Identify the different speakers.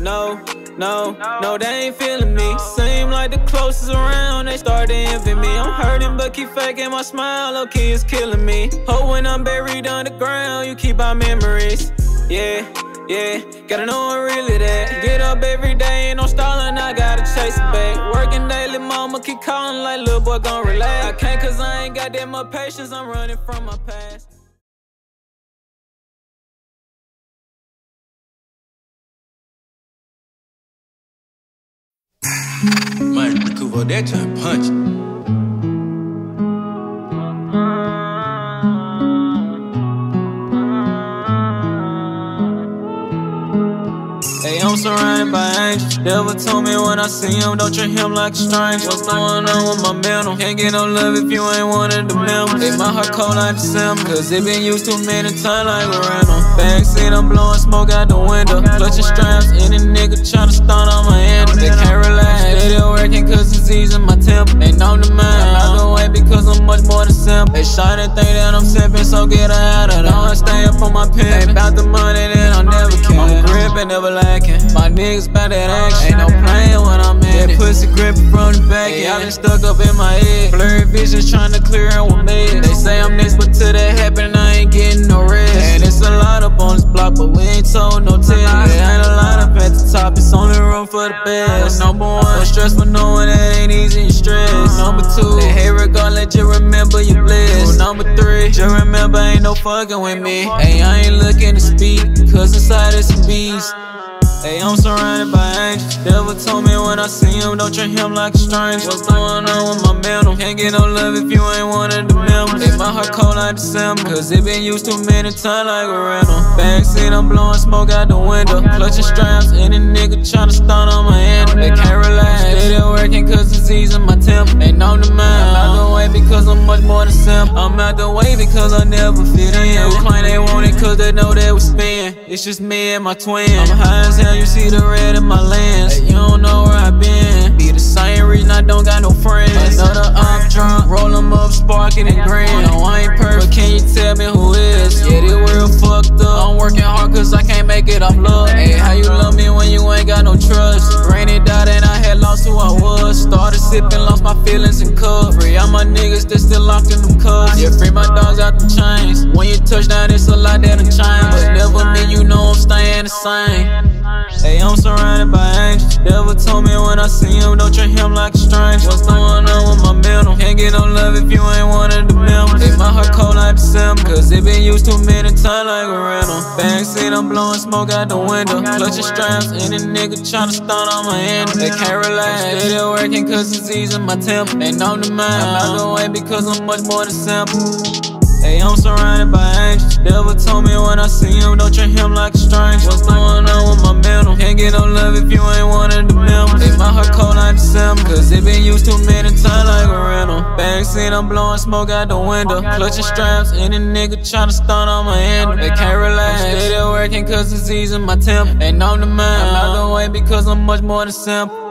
Speaker 1: no, no, no, they ain't feeling me. Seem like the closest around, they start to envy me. I'm hurting, but keep faking my smile, okay, it's killing me. Hope when I'm buried underground, you keep our memories. Yeah, yeah, gotta know I'm really that. Get up every day, ain't no stalling, I gotta chase it back. Working daily, mama keep calling like little boy gon' relax. I can't cause I ain't got that much patience, I'm running from my past.
Speaker 2: Kuvo, that time punch.
Speaker 1: I'm surrounded by angels. Devil told me when I see him, don't treat him like a stranger. What's going on with my mental? Can't get no love if you ain't one of the members. My heart cold like December, cause it been used too many times like a rental. Backseat, I'm blowing smoke out the window. Clutching straps, any nigga tryna stun on my end. They can't relax. They working know the man. I'm the way because I'm much more than simple. They shot and think that I'm sipping, so get out of there. I stay up on my pimp. Ain't about the money, then I'll never care. I'm gripping, never lacking. My niggas bout that action. Ain't no playing when I'm in that pussy gripping from the back. Yeah, I been stuck up in my head. Blurry visions trying to clear out with me. They say I'm this, but till that happen, I for the best. Number one, no stress for knowing that ain't easy and stress. Number two, they hate regardless, just remember your bliss. Number three, just remember ain't no fucking with me. Hey, I ain't looking to speak, cause inside it's a beast. Hey, I'm surrounded by angels. Devil told me when I see him, don't treat him like a stranger. What's going on with my mental? Can't get no love if you ain't one of the members. If my heart cold like December, cause it been used too many times like a rental. Backseat, I'm blowing smoke out the window. Clutching straps, any nigga tryna stun on my end. They can't relax. They there working cause it's easing my temper. They know the man. I'm out the way because I'm much more than simple. I'm out the way because I never fit in. Who claim they want it cause they know they was spin. It's just me and my twin. I'm high as hell, you see the red in my lens. Hey, you don't know where I've been. Be the same reason I don't got no friends. Another up drunk, roll 'em up, sparking and grin. No, I ain't perfect, but can you tell me who is? Can't it off love. Hey, how you love me when you ain't got no trust? Rainy died and I had lost who I was. Started sipping, lost my feelings and cup. Free all my niggas that still locked in them cups. Yeah, free my dogs out the chains. When you touch down, it's a lot that done changed. But never mean you know I'm staying the same. Hey, I'm surrounded by angels. Devil told me when I see him, don't treat him like a stranger. What's going on cause it been used too many times like a rental. Backseat, I'm blowing smoke out the window. Clutching straps, any nigga tryna stun on my end. They can't relax. There working cause it's easing my temper. They know the mind. I'm out the way because I'm much more than simple. Hey, I'm surrounded by angels. Devil told me when I see him, don't treat him like a stranger. What's going on with my mental? Can't get no love if you ain't one of the members. Hey, my heart cold like December, cause it been used too many rental. Backseat, I'm blowing smoke out the window. Clutching straps, any nigga tryna stun on my end. They can't relax. Stay there working cause it's easing my temper. They know the man. I'm out the way because I'm much more than simple.